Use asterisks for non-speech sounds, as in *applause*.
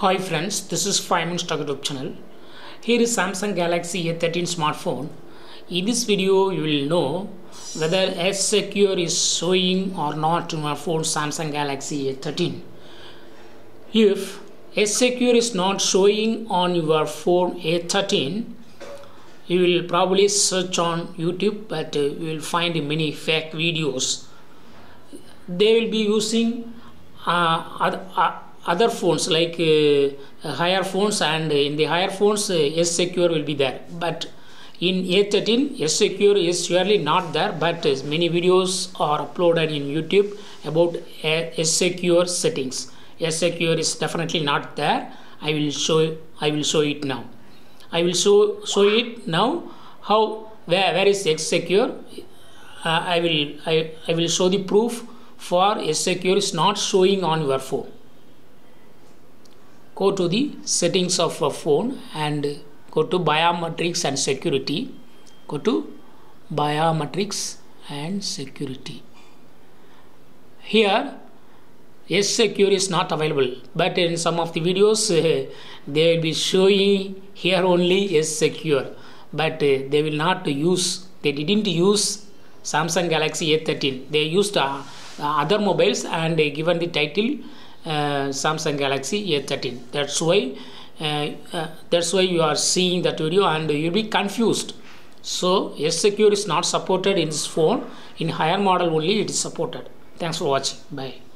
Hi friends, this is 5 Minutes Tech YouTube channel. Here is Samsung Galaxy A13 smartphone. In this video, you will know whether S Secure is showing or not in my phone Samsung Galaxy A13. If S Secure is not showing on your phone A13, you will probably search on YouTube, but you will find many fake videos. They will be using uh, other, uh, other phones like uh, higher phones and in the higher phones uh, S secure will be there. But in A13 S secure is surely not there but uh, many videos are uploaded in YouTube about S secure settings. S secure is definitely not there. I will show I will show it now. I will show show it now. How where, where is S secure? Uh, I will I, I will show the proof for S secure is not showing on your phone go to the settings of a phone and go to biometrics and security. Go to biometrics and security. Here S secure is not available but in some of the videos uh, *laughs* they will be showing here only S secure but uh, they will not use they didn't use Samsung Galaxy A13 they used uh, other mobiles and given the title Samsung Galaxy A13 that's why uh, uh, that's why you are seeing that video and you'll be confused. So S secure is not supported in this phone. In higher model only it is supported. Thanks for watching. Bye